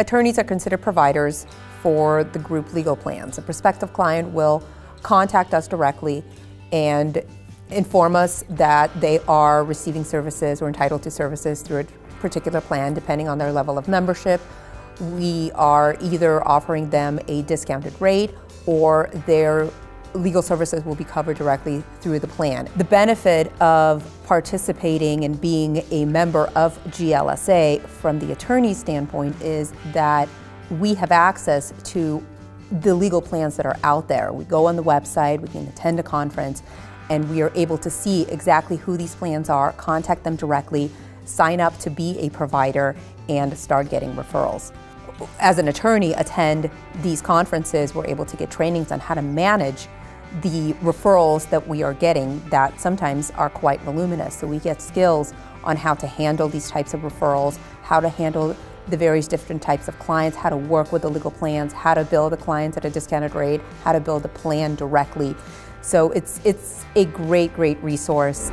Attorneys are considered providers for the group legal plans. A prospective client will contact us directly and inform us that they are receiving services or entitled to services through a particular plan depending on their level of membership. We are either offering them a discounted rate or their legal services will be covered directly through the plan. The benefit of participating and being a member of GLSA from the attorney standpoint is that we have access to the legal plans that are out there. We go on the website, we can attend a conference, and we are able to see exactly who these plans are, contact them directly, sign up to be a provider, and start getting referrals. As an attorney, attend these conferences, we're able to get trainings on how to manage the referrals that we are getting that sometimes are quite voluminous. So we get skills on how to handle these types of referrals, how to handle the various different types of clients, how to work with the legal plans, how to bill the clients at a discounted rate, how to build a plan directly. So it's, it's a great, great resource.